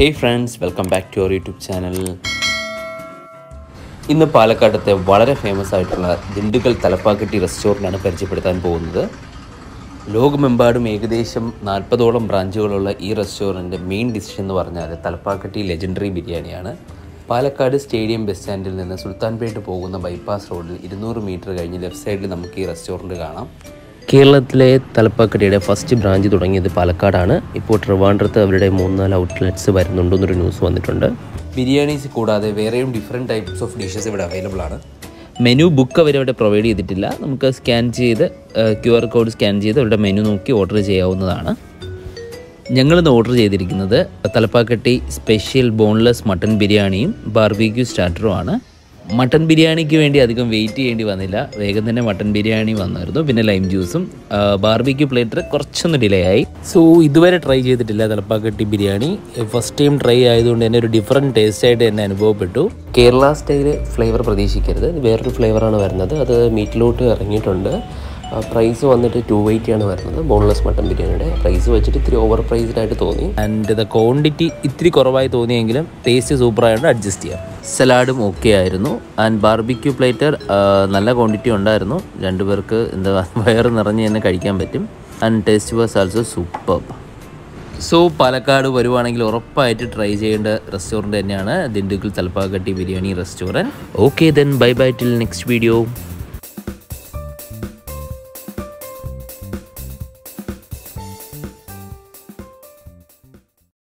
Hey friends welcome back to our YouTube channel ഇന്ന് പാലക്കാട്ടത്തെ വളരെ ഫേമസ് ആയിട്ടുള്ള ദിണ്ടുകൾ തലപ്പാക്കെട്ടി റെസ്റ്റോറന്റാണ് പരിചയപ്പെടുത്താൻ പോകുന്നത്. ലോകമെമ്പാടും ഏകദേശം നാൽപ്പതോളം ബ്രാഞ്ചുകളുള്ള ഈ റെസ്റ്റോറന്റ് മെയിൻ ഡിഷ് എന്ന് പറഞ്ഞാൽ തലപ്പാക്കെട്ടി ലെജൻഡറി ബിരിയാണിയാണ്. പാലക്കാട് സ്റ്റേഡിയം ബസ് സ്റ്റാൻഡിൽ നിന്ന് സുൽത്താൻപേട്ട് പോകുന്ന ബൈപ്പാസ് റോഡിൽ ഇരുന്നൂറ് മീറ്റർ കഴിഞ്ഞ് ലെഫ്റ്റ് സൈഡിൽ നമുക്ക് ഈ റെസ്റ്റോറന്റ് കാണാം. കേരളത്തിലെ തലപ്പാക്കടിയുടെ ഫസ്റ്റ് ബ്രാഞ്ച് തുടങ്ങിയത് പാലക്കാടാണ്. ഇപ്പോൾ ട്രിവാൻഡ്രത്ത് അവരുടെ മൂന്നാൽ ഔട്ട്ലെറ്റ്സ് വരുന്നുണ്ടെന്നൊരു ന്യൂസ് വന്നിട്ടുണ്ട്. ബിരിയാണീസ് കൂടാതെ വേറെയും ഡിഫറെന്റ് ടൈപ്സ് ഓഫ് ഡിഷസ് ഇവിടെ അവൈലബിൾ ആണ്. മെനു ബുക്ക് അവർ ഇവിടെ പ്രൊവൈഡ് ചെയ്തിട്ടില്ല. നമുക്ക് സ്കാൻ ചെയ്ത് ക്യു ആർ കോഡ് സ്കാൻ ചെയ്ത് അവരുടെ മെനു നോക്കി ഓർഡർ ചെയ്യാവുന്നതാണ്. ഞങ്ങളിന്ന് ഓർഡർ ചെയ്തിരിക്കുന്നത് തലപ്പാക്കട്ടി സ്പെഷ്യൽ ബോൺലെസ് മട്ടൺ ബിരിയാണിയും ബാർബിക്യൂ സ്റ്റാർട്ടറുമാണ് മട്ടൻ ബിരിയാണിക്ക് വേണ്ടി അധികം വെയിറ്റ് ചെയ്യേണ്ടി വന്നില്ല. വേഗം തന്നെ മട്ടൺ ബിരിയാണി വന്നായിരുന്നു. പിന്നെ ലൈം ജ്യൂസും ബാർബിക്യൂ പ്ലേറ്റർ കുറച്ചൊന്ന് ഡിലേ ആയി. സോ ഇതുവരെ ട്രൈ ചെയ്തിട്ടില്ല Thalappakatti biryani. First time try ആയതുകൊണ്ട് തന്നെ ഒരു ഡിഫറെന്റ് ടേസ്റ്റ് ആയിട്ട് തന്നെ അനുഭവപ്പെട്ടു. കേരള സ്റ്റൈൽ ഫ്ലേവർ പ്രതീക്ഷിക്കരുത്. വേറൊരു ഫ്ലേവറാണ് വരുന്നത്. അത് മീറ്റിലോട്ട് ഇറങ്ങിയിട്ടുണ്ട്. പ്രൈസ് വന്നിട്ട് ടു എയ്റ്റി ആണ് വരുന്നത്. ബോൺലെസ് മട്ടൺ ബിരിയാണിയുടെ പ്രൈസ് വെച്ചിട്ട് ഇത്തിരി ഓവർ പ്രൈസ്ഡ് ആയിട്ട് തോന്നി. ആൻഡ് ദ ക്വാണ്ടിറ്റി ഇത്തിരി കുറവായി തോന്നിയെങ്കിലും ടേസ്റ്റ് സൂപ്പറായതുകൊണ്ട് അഡ്ജസ്റ്റ് ചെയ്യാം. സലാഡും ഓക്കെ ആയിരുന്നു. ആൻഡ് ബാർബിക്യൂ പ്ലേറ്റർ നല്ല ക്വാണ്ടിറ്റി ഉണ്ടായിരുന്നു. രണ്ടുപേർക്ക് എന്താ വയറ് നിറഞ്ഞ് തന്നെ കഴിക്കാൻ പറ്റും. And taste was also super so Palakkad വരുവാണെങ്കിൽ ഉറപ്പായിട്ട് ട്രൈ ചെയ്യേണ്ട റെസ്റ്റോറന്റ് തന്നെയാണ് Dindigul Thalappakatti biryani restaurant okay then bye bye till next video